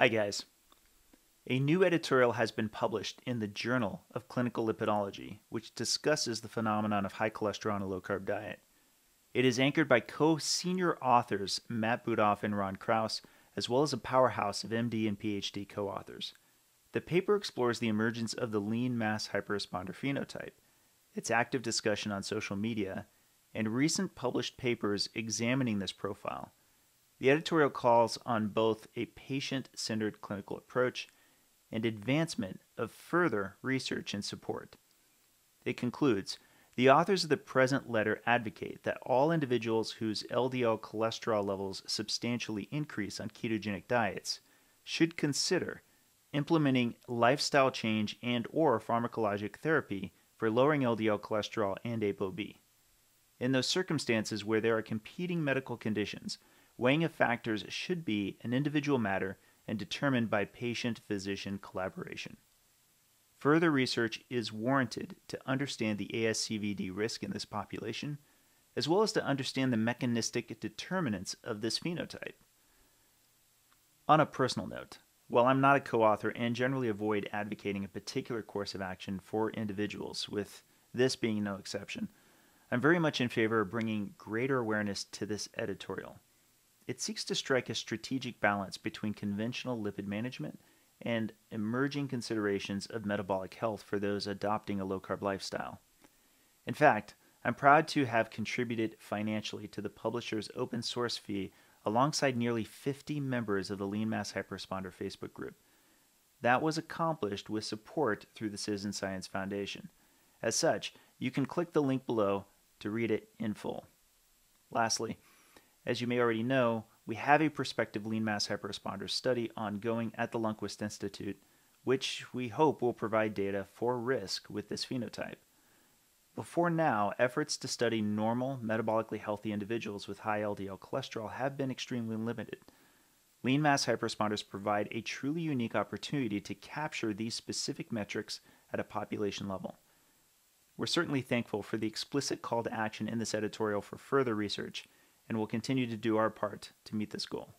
Hi, guys. A new editorial has been published in the Journal of Clinical Lipidology, which discusses the phenomenon of high cholesterol on a low carb diet. It is anchored by co senior authors Matt Budoff and Ron Krauss, as well as a powerhouse of MD and PhD co authors. The paper explores the emergence of the lean mass hyperresponder phenotype, its active discussion on social media, and recent published papers examining this profile. The editorial calls on both a patient centered clinical approach and advancement of further research and support. It concludes The authors of the present letter advocate that all individuals whose LDL cholesterol levels substantially increase on ketogenic diets should consider implementing lifestyle change and or pharmacologic therapy for lowering LDL cholesterol and ApoB. In those circumstances where there are competing medical conditions, weighing of factors should be an individual matter and determined by patient physician collaboration. Further research is warranted to understand the ASCVD risk in this population, as well as to understand the mechanistic determinants of this phenotype. On a personal note, while I'm not a co author and generally avoid advocating a particular course of action for individuals, with this being no exception, I'm very much in favor of bringing greater awareness to this editorial. It seeks to strike a strategic balance between conventional lipid management and emerging considerations of metabolic health for those adopting a low carb lifestyle. In fact, I'm proud to have contributed financially to the publisher's open source fee alongside nearly 50 members of the Lean Mass Hyperresponder Facebook group. That was accomplished with support through the Citizen Science Foundation. As such, you can click the link below to read it in full. Lastly, as you may already know, we have a prospective lean mass hyperresponder study ongoing at the Lundquist Institute, which we hope will provide data for risk with this phenotype. Before now, efforts to study normal, metabolically healthy individuals with high LDL cholesterol have been extremely limited. Lean mass hyperresponders provide a truly unique opportunity to capture these specific metrics at a population level. We're certainly thankful for the explicit call to action in this editorial for further research and we'll continue to do our part to meet this goal.